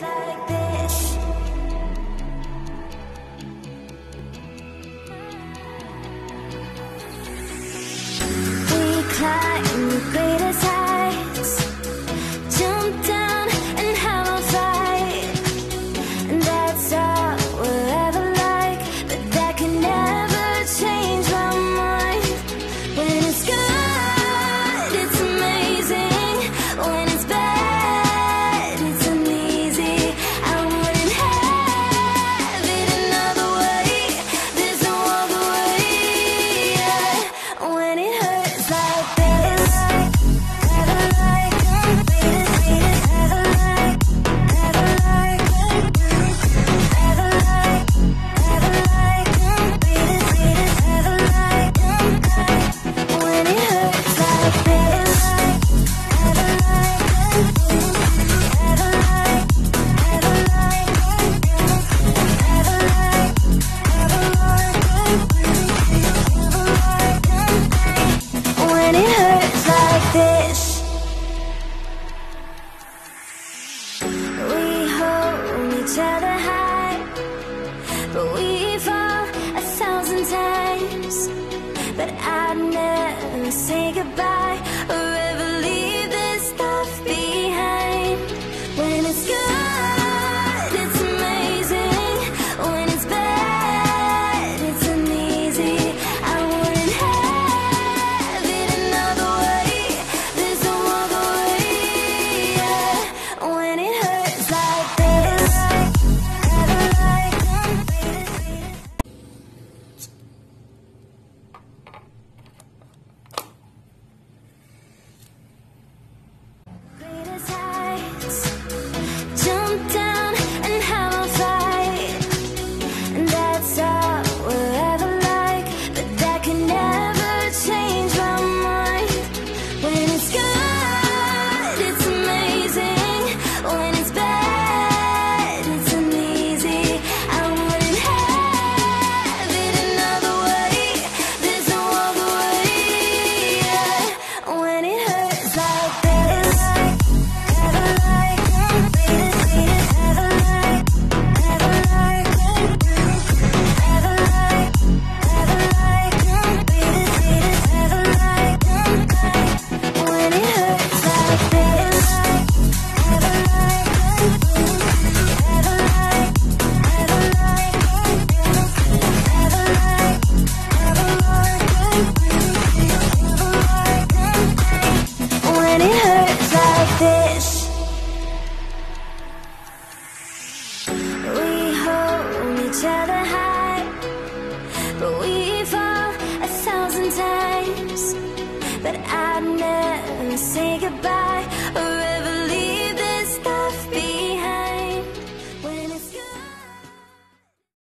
We climb the greatest heights. sometimes, but I'd never say goodbye or ever leave. each other high, but we fall a thousand times. But I'd never say goodbye.